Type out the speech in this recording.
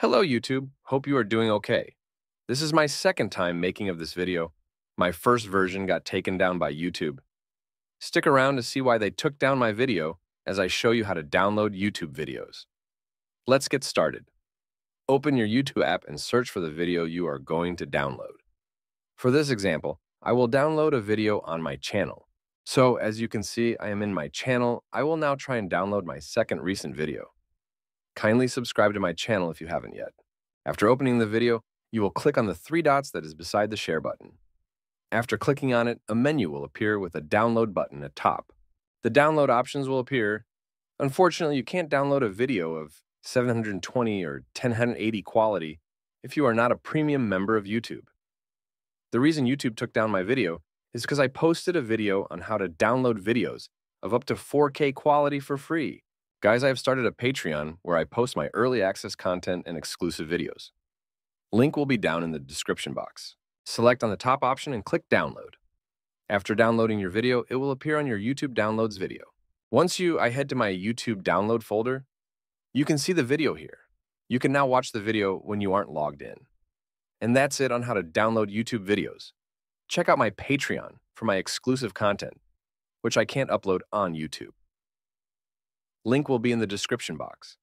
Hello YouTube, hope you are doing okay. This is my second time making of this video. My first version got taken down by YouTube. Stick around to see why they took down my video as I show you how to download YouTube videos. Let's get started. Open your YouTube app and search for the video you are going to download. For this example, I will download a video on my channel. So as you can see, I am in my channel. I will now try and download my second recent video. Kindly subscribe to my channel if you haven't yet. After opening the video, you will click on the three dots that is beside the share button. After clicking on it, a menu will appear with a download button at top. The download options will appear. Unfortunately, you can't download a video of 720 or 1080 quality if you are not a premium member of YouTube. The reason YouTube took down my video is because I posted a video on how to download videos of up to 4K quality for free. Guys, I have started a Patreon where I post my early access content and exclusive videos. Link will be down in the description box. Select on the top option and click Download. After downloading your video, it will appear on your YouTube Downloads video. Once you, I head to my YouTube download folder, you can see the video here. You can now watch the video when you aren't logged in. And that's it on how to download YouTube videos. Check out my Patreon for my exclusive content, which I can't upload on YouTube. Link will be in the description box.